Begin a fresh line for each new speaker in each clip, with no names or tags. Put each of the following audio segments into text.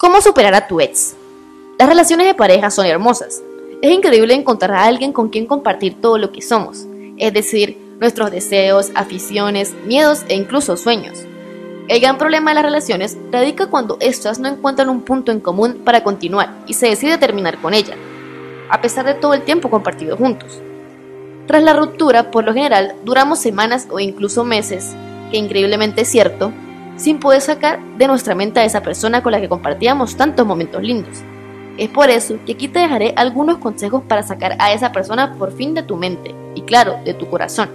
¿Cómo superar a tu ex? Las relaciones de pareja son hermosas. Es increíble encontrar a alguien con quien compartir todo lo que somos, es decir, nuestros deseos, aficiones, miedos e incluso sueños. El gran problema de las relaciones radica cuando éstas no encuentran un punto en común para continuar y se decide terminar con ella, a pesar de todo el tiempo compartido juntos. Tras la ruptura, por lo general, duramos semanas o incluso meses, que increíblemente es cierto, sin poder sacar de nuestra mente a esa persona con la que compartíamos tantos momentos lindos. Es por eso que aquí te dejaré algunos consejos para sacar a esa persona por fin de tu mente y claro, de tu corazón.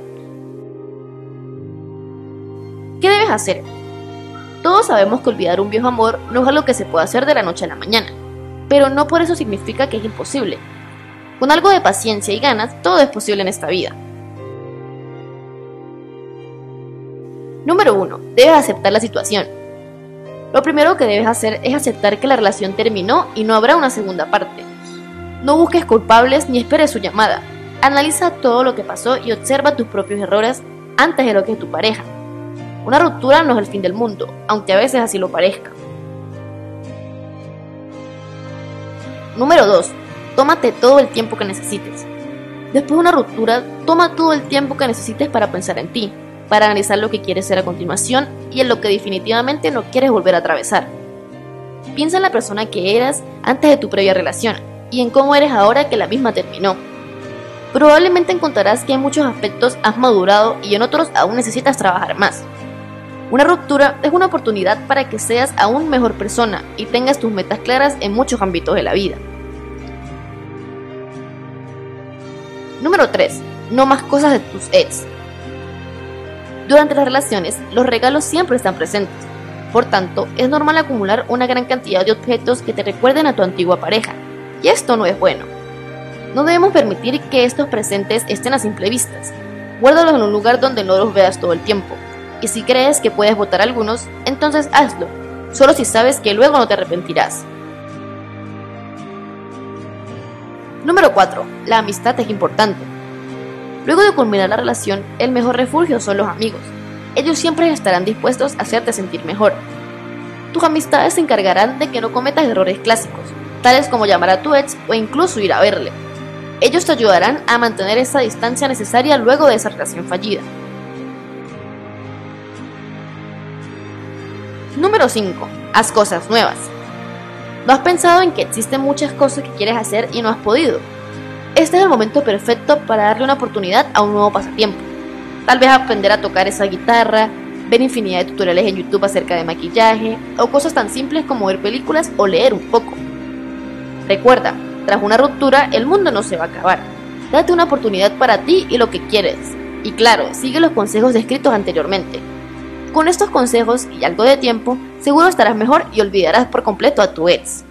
¿Qué debes hacer? Todos sabemos que olvidar un viejo amor no es algo que se puede hacer de la noche a la mañana, pero no por eso significa que es imposible. Con algo de paciencia y ganas, todo es posible en esta vida. Número 1. Debes aceptar la situación. Lo primero que debes hacer es aceptar que la relación terminó y no habrá una segunda parte. No busques culpables ni esperes su llamada. Analiza todo lo que pasó y observa tus propios errores antes de lo que tu pareja. Una ruptura no es el fin del mundo, aunque a veces así lo parezca. Número 2. Tómate todo el tiempo que necesites. Después de una ruptura, toma todo el tiempo que necesites para pensar en ti, para analizar lo que quieres ser a continuación y en lo que definitivamente no quieres volver a atravesar. Piensa en la persona que eras antes de tu previa relación y en cómo eres ahora que la misma terminó. Probablemente encontrarás que en muchos aspectos has madurado y en otros aún necesitas trabajar más. Una ruptura es una oportunidad para que seas aún mejor persona y tengas tus metas claras en muchos ámbitos de la vida. Número 3. No más cosas de tus ex. Durante las relaciones, los regalos siempre están presentes. Por tanto, es normal acumular una gran cantidad de objetos que te recuerden a tu antigua pareja. Y esto no es bueno. No debemos permitir que estos presentes estén a simple vista. Guárdalos en un lugar donde no los veas todo el tiempo. Y si crees que puedes votar algunos, entonces hazlo, solo si sabes que luego no te arrepentirás. Número 4. La amistad es importante. Luego de culminar la relación, el mejor refugio son los amigos. Ellos siempre estarán dispuestos a hacerte sentir mejor. Tus amistades se encargarán de que no cometas errores clásicos, tales como llamar a tu ex o incluso ir a verle. Ellos te ayudarán a mantener esa distancia necesaria luego de esa relación fallida. Número 5. Haz cosas nuevas. ¿No has pensado en que existen muchas cosas que quieres hacer y no has podido? Este es el momento perfecto para darle una oportunidad a un nuevo pasatiempo. Tal vez aprender a tocar esa guitarra, ver infinidad de tutoriales en YouTube acerca de maquillaje, o cosas tan simples como ver películas o leer un poco. Recuerda, tras una ruptura el mundo no se va a acabar. Date una oportunidad para ti y lo que quieres. Y claro, sigue los consejos descritos anteriormente. Con estos consejos y algo de tiempo, seguro estarás mejor y olvidarás por completo a tu ex.